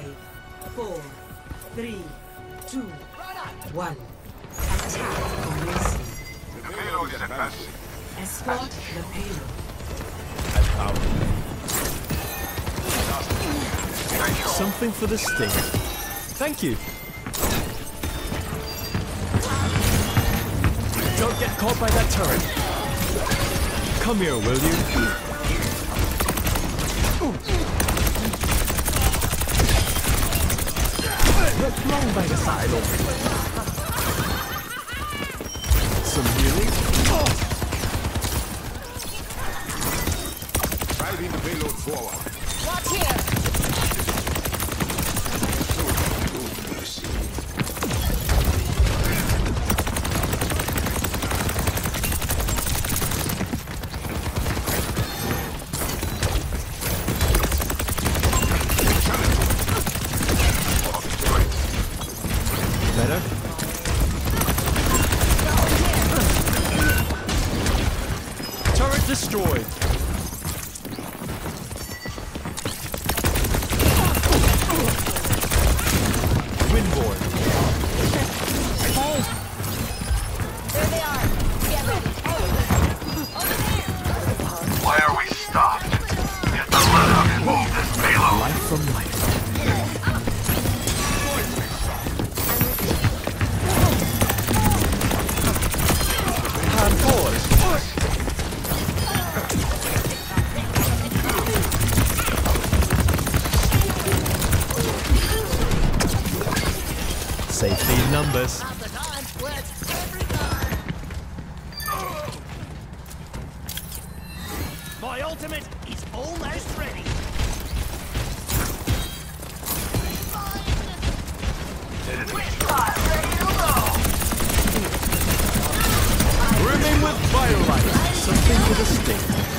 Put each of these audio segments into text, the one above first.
Five, four, three, two, one. Attack. The payload is advancing. Escort the payload. Something for the sting. Thank you. Don't get caught by that turret. Come here, will you? Look long by the side Some healing? Driving the payload forward. From life. Safety in numbers. My ultimate is almost ready. Brimming with firelight. Something for the sting.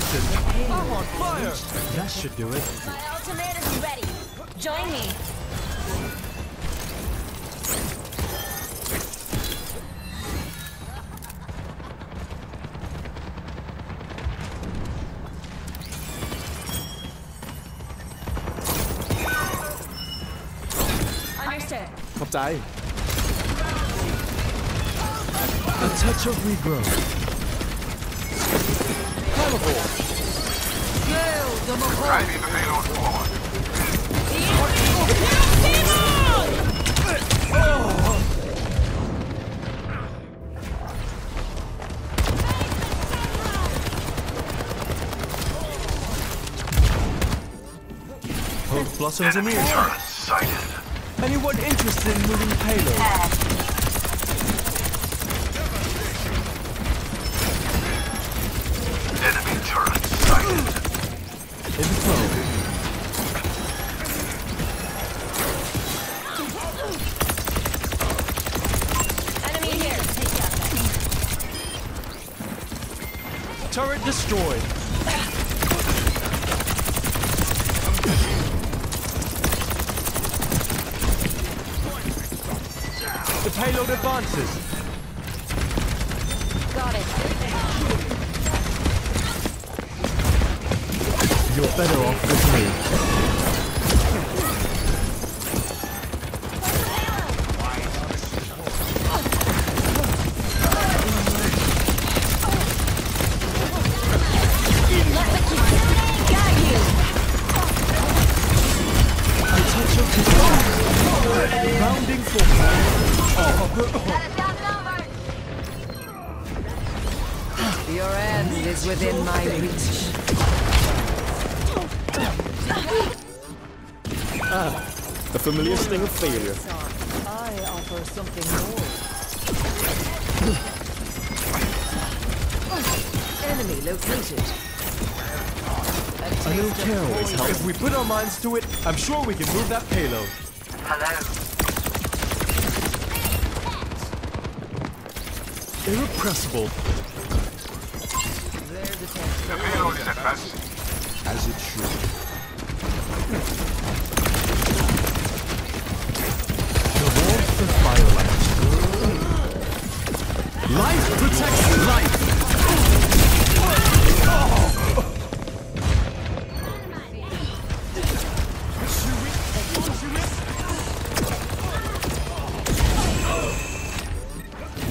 Payload. I'm on fire. That should do it. My ultimate is ready! Join me! Understood. Khop ใจ. A touch of regrowth. Carnivore. Driving the payload forward. Hope blossoms anew. Turret. Anyone interested in moving payload? Destroyed. The payload advances. Got it. You're better off with me. Sting of failure. I offer something more. Enemy located. A little care always helps. If we put our minds to it, I'm sure we can move that payload. Irrepressible. There's the test. The payload is advancing. As it should. The warmth of firelight. Life protects life!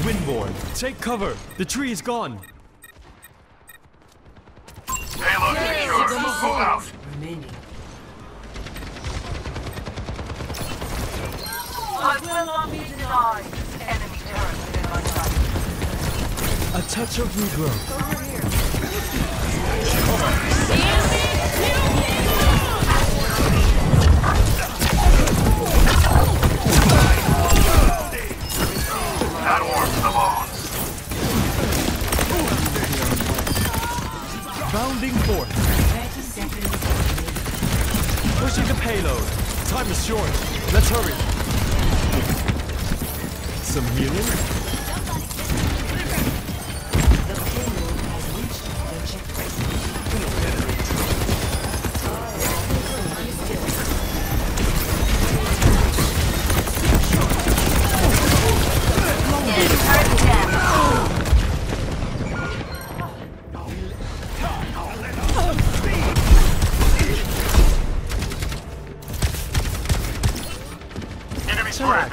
Windborn, take cover! The tree is gone! Out. Remaining. I will not be denied. A touch of regrowth. Over That Enemy ฉลาด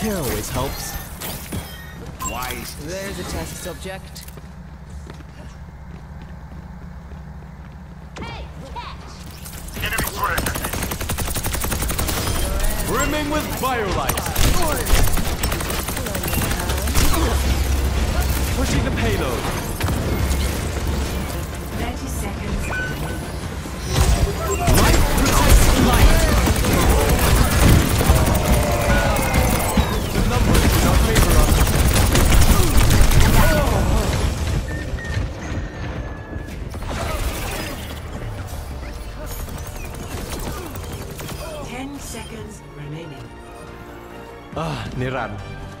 care always helps. Why? There's a test subject. Enemy turret. Brimming with firelight! Pushing the payload.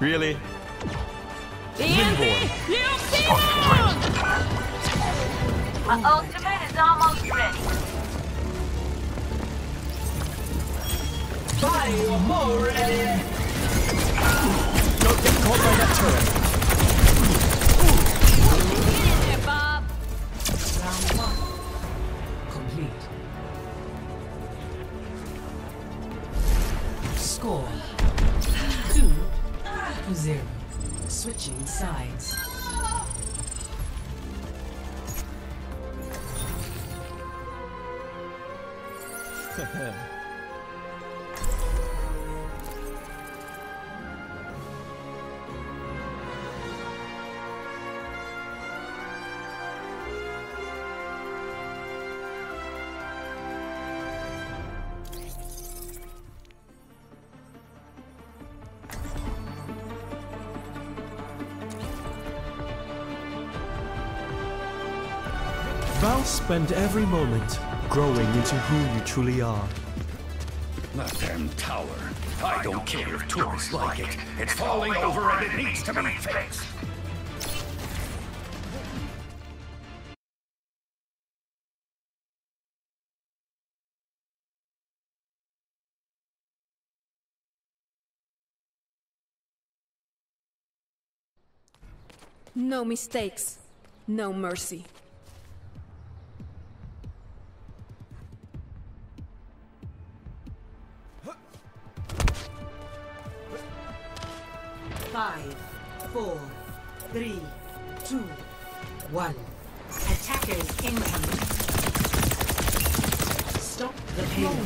Niran. Really? My ultimate is almost ready. Don't spend every moment growing into who you truly are. That damn tower. I don't care if tourists like it. It's falling over and it needs to be fixed. No mistakes, no mercy.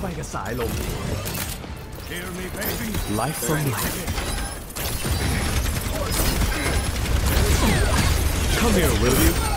ไปกับสายลม Life from life. Come here will you?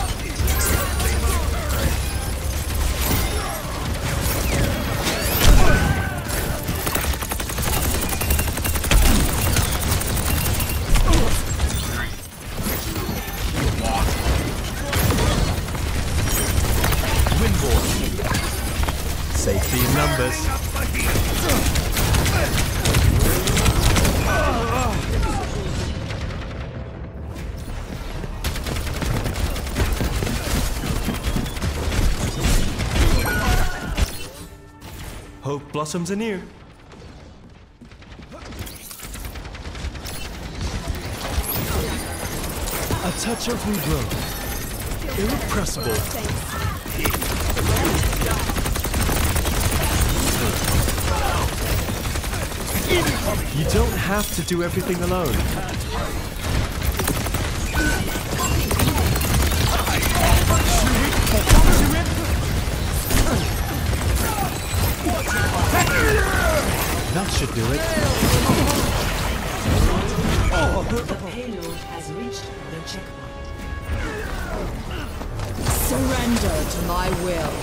Blossoms anew. A touch of regrowth. Irrepressible. You don't have to do everything alone. That should do it. The payload has reached the checkpoint. Surrender to my will.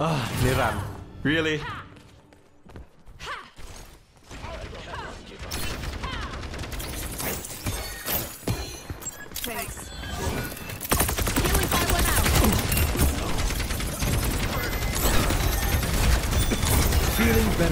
Ah, Niran. Really?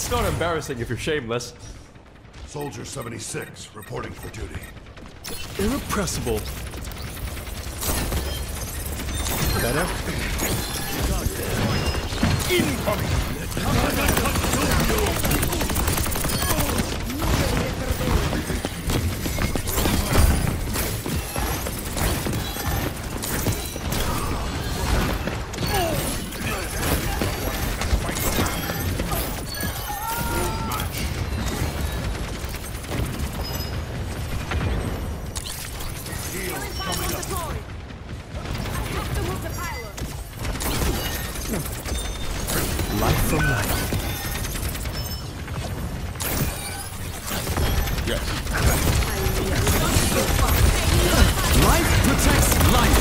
It's not embarrassing if you're shameless. Soldier 76, reporting for duty. Irrepressible. Better? Life from life. Life protects life.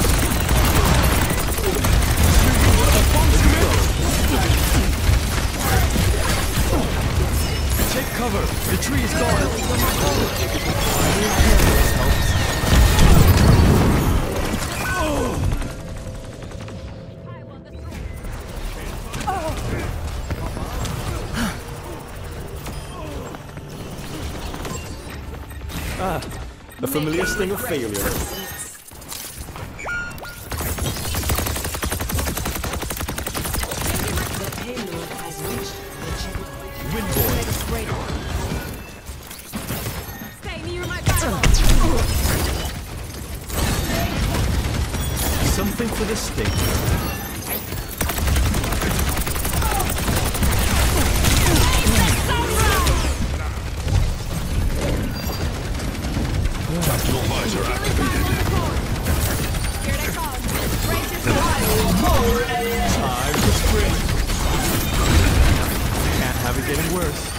Take cover. The tree is gone. Ah. The familiar sting of failure. They come. Time to sprint. Can't have it getting worse.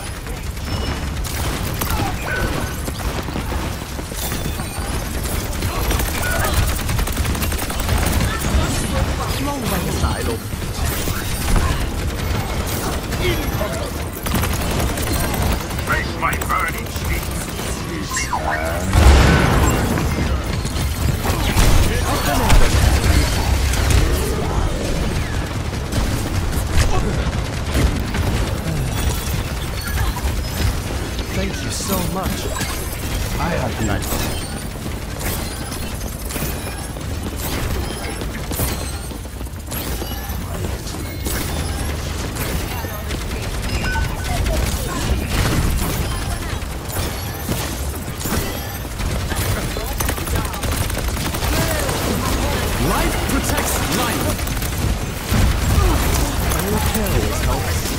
这我子时。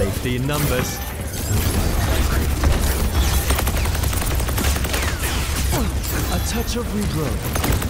Plenty in numbers. A touch of regrowth.